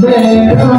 बे न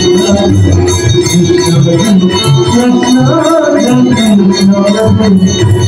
Thank you.